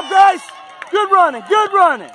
Job, guys. Good running. Good running.